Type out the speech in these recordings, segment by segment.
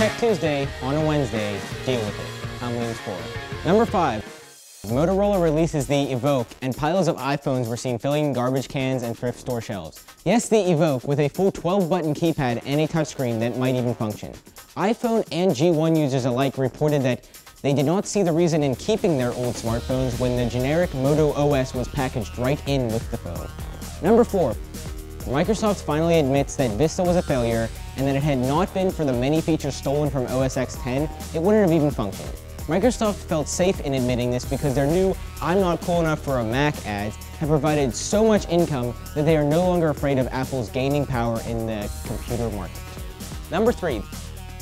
Tuesday on a Wednesday, deal with it. I'm Williams 4. Number 5. Motorola releases the Evoke, and piles of iPhones were seen filling garbage cans and thrift store shelves. Yes, the Evoke, with a full 12-button keypad and a touchscreen that might even function. iPhone and G1 users alike reported that they did not see the reason in keeping their old smartphones when the generic Moto OS was packaged right in with the phone. Number 4. Microsoft finally admits that Vista was a failure and that it had not been for the many features stolen from OS X 10, it wouldn't have even functioned. Microsoft felt safe in admitting this because their new I'm not cool enough for a Mac ads have provided so much income that they are no longer afraid of Apple's gaining power in the computer market. Number 3.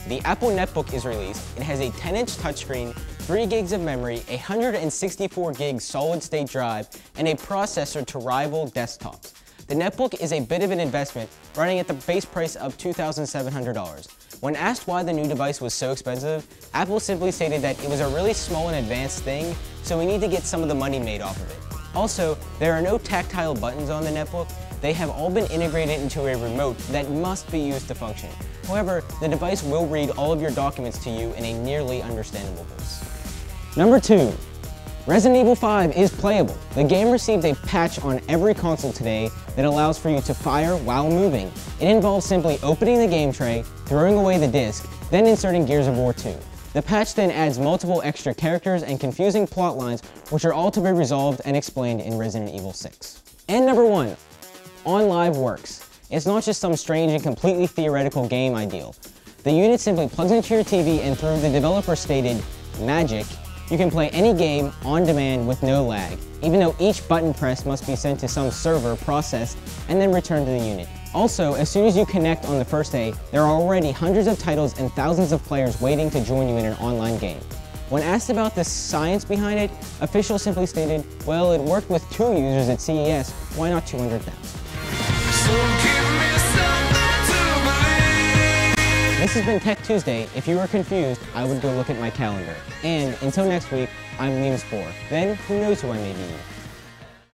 The Apple Netbook is released. It has a 10-inch touchscreen, 3 gigs of memory, a 164 gig solid-state drive, and a processor to rival desktops. The netbook is a bit of an investment, running at the base price of $2,700. When asked why the new device was so expensive, Apple simply stated that it was a really small and advanced thing, so we need to get some of the money made off of it. Also, there are no tactile buttons on the netbook, they have all been integrated into a remote that must be used to function. However, the device will read all of your documents to you in a nearly understandable voice. Number 2. Resident Evil 5 is playable. The game received a patch on every console today that allows for you to fire while moving. It involves simply opening the game tray, throwing away the disc, then inserting Gears of War 2. The patch then adds multiple extra characters and confusing plot lines which are all to be resolved and explained in Resident Evil 6. And number 1. OnLive works. It's not just some strange and completely theoretical game ideal. The unit simply plugs into your TV and through the developer stated magic, you can play any game on demand with no lag, even though each button press must be sent to some server, processed, and then returned to the unit. Also, as soon as you connect on the first day, there are already hundreds of titles and thousands of players waiting to join you in an online game. When asked about the science behind it, officials simply stated, well, it worked with two users at CES, why not 200,000? Has been Tech Tuesday. If you were confused, I would go look at my calendar. And until next week, I'm Liam Spore. Then, who knows who I may be.